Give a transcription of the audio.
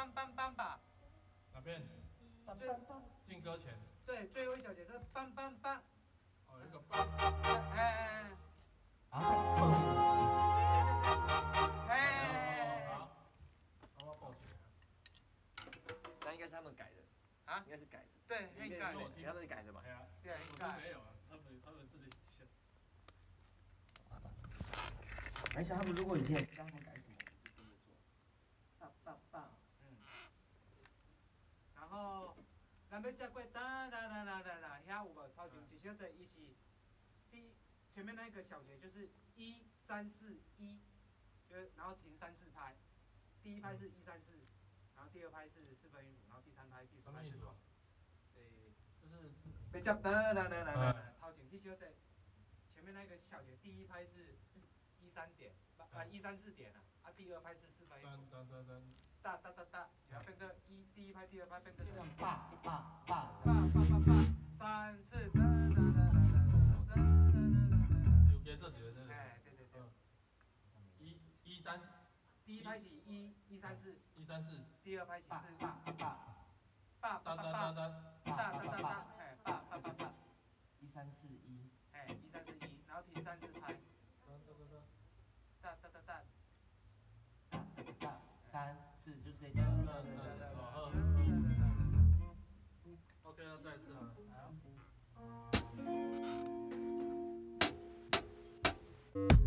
棒棒棒吧！哪边？最棒！金哥前。对，最后一小节是棒棒棒。哦，一个棒。哎哎。哎。好啊好。那应该是他们改的。啊？应该是改的。对，应该是。他们改的吧？对啊，应该。没有啊，他们他们自己写的。而且他们如果已经这样改。咱要接过哒啦啦啦啦啦，遐有无头前一小节伊是第一前面那个小节就是一三四一，就然后停三四拍，第一拍是一三四，然后第二拍是四分音符，然后第三拍第四拍是什么意思啊？诶，就是要接哒啦啦啦啦啦，头前迄小节前面那个小节第一拍是一三点，啊一三四点啊，啊第二拍是四拍音符，哒哒哒哒哒哒，然后变成一第一拍第二拍变成是八八八八八八八三四哒哒哒哒哒哒哒哒哒哒哒，有给这几个字？哎对对对，一一三，第一拍是一一三四，一三四，第二拍是四。八八。哒哒哒。哒，哒哒哒哒，哎，哒哒哒，一三四一，哎，一三四一，然后停三四拍。哒哒哒哒哒哒，三次就是再见。OK，再一次，来。